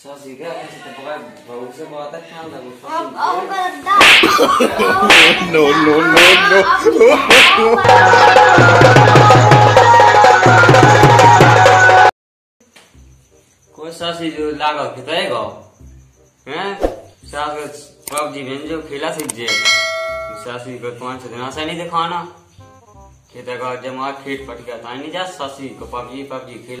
सासी का तो से अब गद्दा No, no, no, कोई सासी जो लागा कितने गो हैं सास पबजी में जो खेला सीख जे सासी को पाँच दिन ऐसा नहीं दिखाना खेता का जमा खेत पट गया था नहीं जा सासी को पबजी पबजी खेल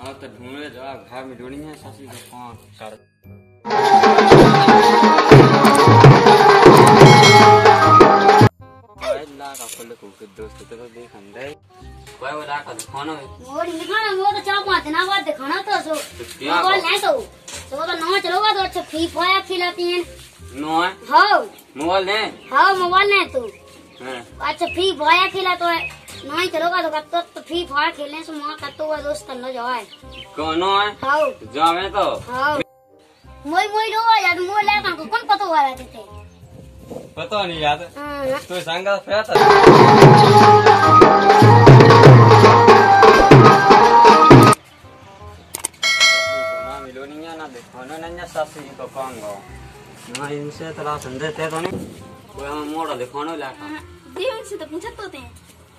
हाँ तो ढूंढे जो घर में ढूंढी है ससी को कौन? सर। ला का फुल को के दोस्त तो देख अंदर कोई वो ला का दिखाना वो तो चाप मारते ना बात दिखाना तो सो नहीं तो तो तो चलोगा तो अच्छा फ्री फायर खिलाती हैं। नो है? हाँ। मोबाइल है हाँ मोबाइल नहीं तो। हाँ। अच्छा फ्री फायर खेला तो है। नहीं चलोगा तो कत्तो तो फ्री फायर खेलने से वहाँ कत्तो हुआ दोस्त जाओ है कौनो है? हाँ जावे तो। हाँ मोई मोई लो यार मोई ले का कौन पता हुआ रहते थे? पता नहीं याद। हाँ तो संगा फिर था ना मिलो नहीं है ना देखो ना नहीं सासी को कहूँगा ना इनसे तला संदे थे तो नहीं। कोई हम मोड़ा देखो ना लाका देव से तो पूछत तो थे।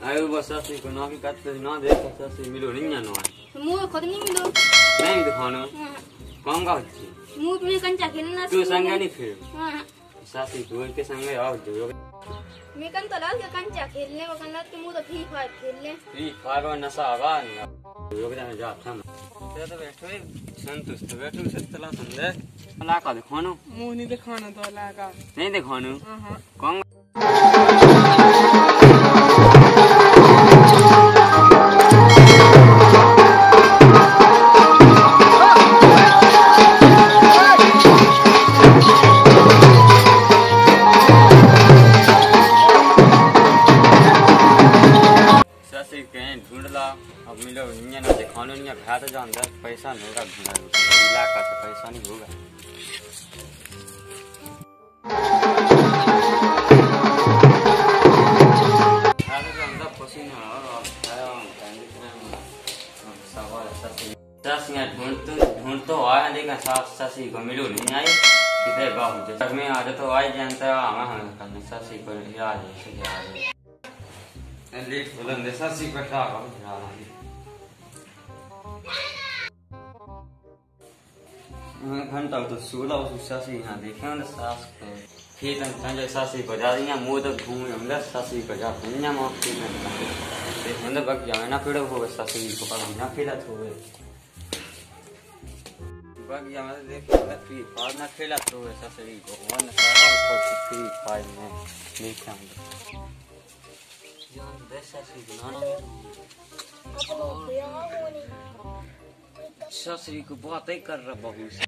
आयो बस सासी को ना की करते ना देखो सासी मिलो नहीं है ना मुँह खुद नहीं मिलो नहीं देखो ना कहूँगा मुँह तुम्हें कंचा खेलना तू संगा नहीं फिर हाँ सासी को के संगे आओ जो मैं कन तो लाल के कंचा खेलने को कन के मुँह तो फ्री फायर खेलने फ्री फायर में नशा आवा नहीं योग जाने जा था ते तो बैठो संतुष्ट बैठो से संदे ला का देखो मुँह नहीं दिखाना तो लगा नहीं देखो ना हाँ कौन अब मिलो इंजन ना दिखानो नहीं घा तो जान दे, पैसा नहीं होगा ढूंढा इलाका से पैसा नहीं होगा। तो जान दे पसीना और आया सवाल ससी ससी यहाँ ढूंढ तो तो आया लेकिन साफ़ ससी को मिलो, नहीं आई कितने जब में आज तो आई जानता हमें ससी को याद है इसे याद है लेट बुलंद ससी को क्या करूँ घंटा तो सोलह उस सासी यहाँ देखे ना सास को। खेत संजय सासी को जा रही तो घूमे हम सासी को जा भैया माँ खेत में मतलब बग जाए ना पेड़ हो सासी को पर ना खेला तो हुए बग जा मैं देख फ्री फायर ना खेला तो हुए सासी को। फ्री फायर में देखे हम सासी को ना बात ही कर रहा बहू से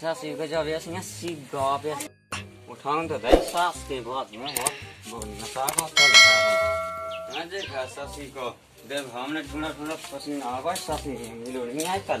सासी को जब ऐसे यहाँ सीख गया पे उठाऊं तो दई सास के बाद में वो नशा का चल रहा है आज का सासी को जब हमने ढूंढा ढूंढा पसीना आवा सासी मिलो नहीं कर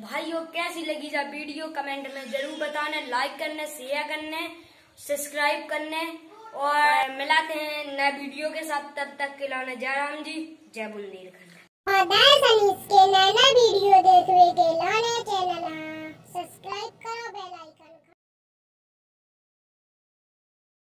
भाइयों, कैसी लगी जा वीडियो? कमेंट में ज़रूर बताना लाइक करने शेयर करने सब्सक्राइब करने, और मिलाते हैं नए वीडियो के साथ। तब तक के लाने जय राम जी, जय बुंदेलखंड और